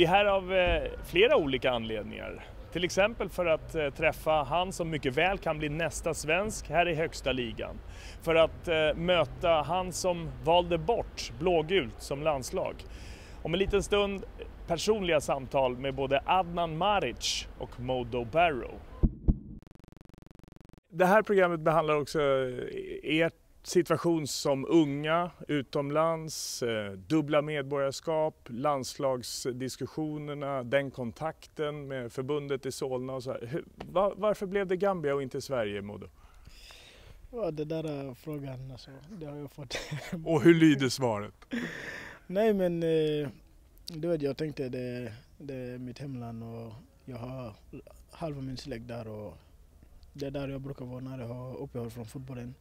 Vi är här av eh, flera olika anledningar. Till exempel för att eh, träffa han som mycket väl kan bli nästa svensk här i högsta ligan. För att eh, möta han som valde bort blågult som landslag. Om en liten stund personliga samtal med både Adnan Maric och Modo Barrow. Det här programmet behandlar också ert situation som unga utomlands, eh, dubbla medborgarskap, landslagsdiskussionerna, den kontakten med förbundet i Solna och så här. Var, varför blev det Gambia och inte Sverige, Modo? Ja, det där är frågan alltså, det har jag fått. och hur lyder svaret? Nej men, eh, du vet jag tänkte det, det är mitt hemland och jag har halva min släkt där och det är där jag brukar vara när jag har uppehåll från fotbollen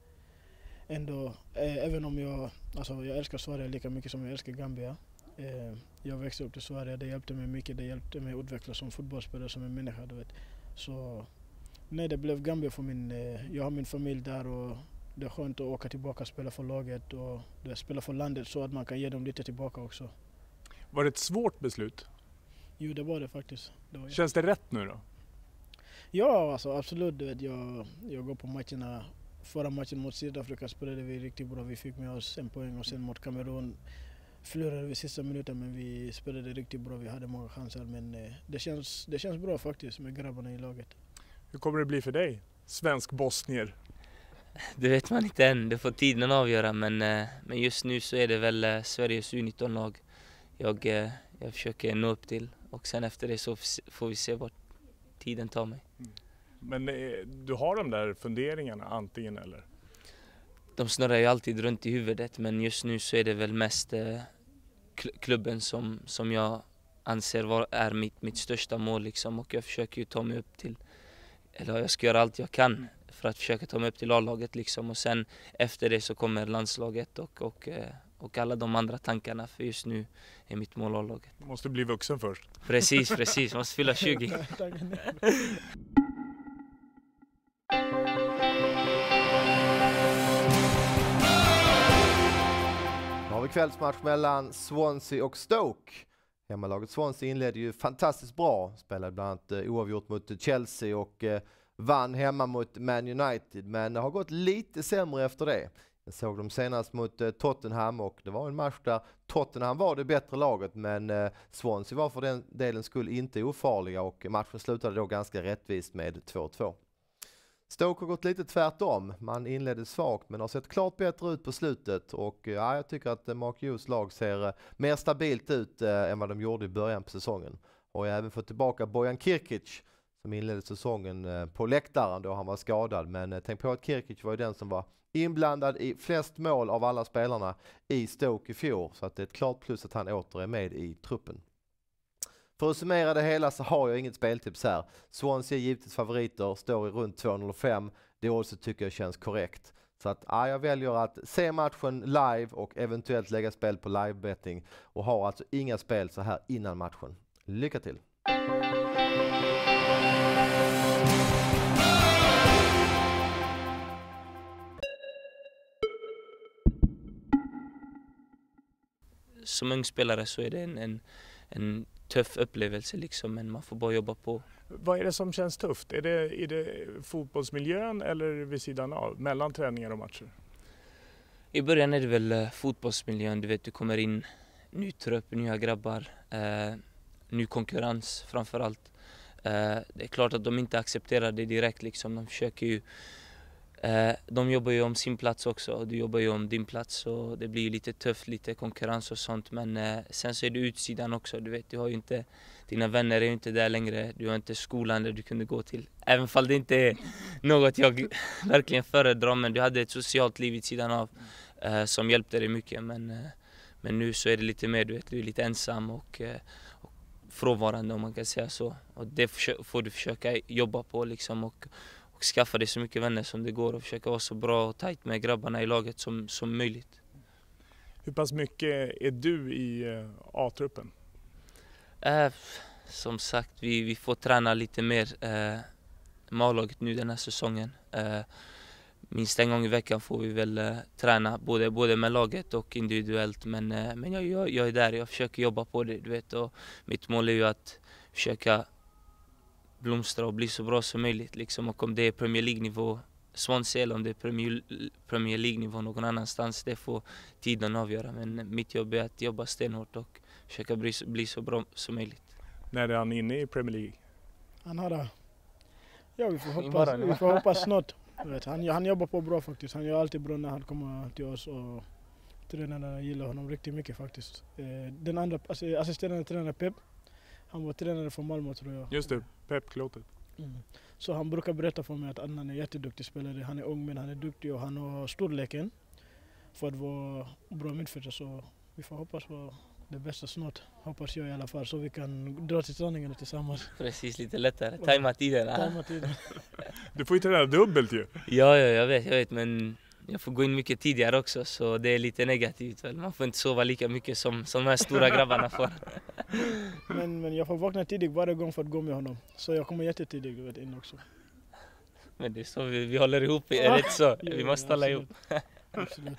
ändå, eh, även om jag, alltså jag älskar Sverige lika mycket som jag älskar Gambia. Eh, jag växte upp i Sverige, det hjälpte mig mycket, det hjälpte mig att utvecklas som fotbollsspelare, som en människa. Du vet. Så nej, det blev Gambia för min, eh, jag har min familj där och det är skönt att åka tillbaka och spela för laget och det, spela för landet så att man kan ge dem lite tillbaka också. Var det ett svårt beslut? Jo, det var det faktiskt. Det var Känns det rätt nu då? Ja, alltså, absolut. Du vet, jag, jag går på matcherna Förra matchen mot Sydafrika spelade vi riktigt bra. Vi fick med oss en poäng och sen mot Kamerun förlorade vi sista minuten men vi spelade riktigt bra. Vi hade många chanser men eh, det känns, det känns bra faktiskt med grabbarna i laget. Hur kommer det bli för dig, svensk bosnier? Det vet man inte än, det får tiden avgöra men, eh, men just nu så är det väl eh, Sveriges U19-lag jag, jag försöker nå upp till och sen efter det så får vi se vart tiden tar mig. Men eh, du har de där funderingarna antingen eller? De snurrar ju alltid runt i huvudet men just nu så är det väl mest eh, klubben som, som jag anser var, är mitt, mitt största mål liksom och jag försöker ju ta mig upp till, eller jag ska göra allt jag kan för att försöka ta mig upp till A-laget liksom och sen efter det så kommer landslaget och, och, eh, och alla de andra tankarna för just nu är mitt mål A-laget. Måste bli vuxen först. Precis, precis, måste fylla 20. kvällsmatch mellan Swansea och Stoke. Hemmalaget Swansea inledde ju fantastiskt bra, spelade bland annat eh, oavgjort mot Chelsea och eh, vann hemma mot Man United, men har gått lite sämre efter det. Jag såg dem senast mot eh, Tottenham och det var en match där Tottenham var det bättre laget men Swansea var för den delen skull inte ofarliga och matchen slutade då ganska rättvist med 2-2. Stoke har gått lite tvärtom. Man inledde svagt men har sett klart bättre ut på slutet och ja, jag tycker att eh, Mark Hughes lag ser eh, mer stabilt ut eh, än vad de gjorde i början på säsongen. Och jag har även fått tillbaka Bojan Kirkic som inledde säsongen eh, på läktaren då han var skadad. Men eh, tänk på att Kirkic var ju den som var inblandad i flest mål av alla spelarna i Stoke i fjol. Så att det är ett klart plus att han åter är med i truppen. För att summera det hela så har jag inget speltips här. Swansea är givetvis favoriter, står i runt 2,05. Det också tycker jag känns korrekt. Så att ja, jag väljer att se matchen live och eventuellt lägga spel på livebetting och har alltså inga spel så här innan matchen. Lycka till! Som ung spelare så är det en, en, en tuff upplevelse liksom, men man får bara jobba på. Vad är det som känns tufft? Är det, är det fotbollsmiljön eller vid sidan av, mellan träningar och matcher? I början är det väl uh, fotbollsmiljön, du vet du kommer in, ny trupp, nya grabbar, uh, ny konkurrens framförallt. Uh, det är klart att de inte accepterar det direkt liksom, de försöker ju Eh, de jobbar ju om sin plats också och du jobbar ju om din plats så det blir lite tufft, lite konkurrens och sånt men eh, sen så är det utsidan också, du vet du har ju inte Dina vänner är ju inte där längre, du har inte skolan där du kunde gå till. Även fall det inte är något jag verkligen föredrar men du hade ett socialt liv vid sidan av eh, som hjälpte dig mycket men, eh, men nu så är det lite mer, du vet du är lite ensam och, eh, och frånvarande om man kan säga så. Och det får du försöka jobba på liksom och och skaffa dig så mycket vänner som det går och försöka vara så bra och tajt med grabbarna i laget som, som möjligt. Hur pass mycket är du i eh, A-truppen? Äh, som sagt, vi, vi får träna lite mer äh, med A-laget nu den här säsongen. Äh, minst en gång i veckan får vi väl eh, träna både, både med laget och individuellt men, eh, men jag, jag, jag är där, jag försöker jobba på det du vet och mitt mål är ju att försöka blomstra och bli så bra som möjligt liksom och om det är Premier League-nivå Swansea eller om det är Premier, Premier League-nivå någon annanstans det får tiden avgöra men mitt jobb är att jobba stenhårt och försöka bli, bli så bra som möjligt. När är han inne i Premier League? Han har det. Ja, vi får hoppas, Imorgon, vi får hoppas snart. Vet, han, han jobbar på bra faktiskt. Han gör alltid bra när han kommer till oss och tränarna gillar honom riktigt mycket faktiskt. Eh, Den andra alltså, assisterande tränaren Pep, han var tränare för Malmö tror jag. Just det, Pep Klotet. Mm. Så han brukar berätta för mig att Adnan är jätteduktig spelare. Han är ung men han är duktig och han har storleken för att vara bra mittfältare. Så vi får hoppas på det bästa snart. Hoppas jag i alla fall så vi kan dra till träningarna tillsammans. Precis, lite lättare. Tajma tiderna. Tajma tiden. Du får ju träna dubbelt ju. Ja, ja, jag vet, jag vet, men jag får gå in mycket tidigare också så det är lite negativt väl. Man får inte sova lika mycket som, som de här stora grabbarna får. Men, men jag får vakna tidigt varje gång för att gå med honom. Så jag kommer jättetidigt vet, in också. Men det är så vi, vi håller ihop, är det inte så? Vi måste hålla ihop. absolut.